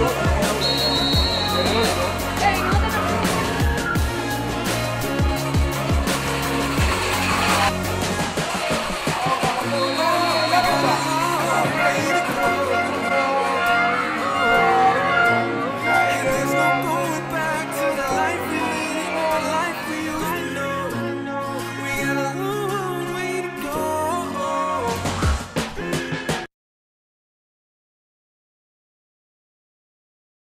Let's go.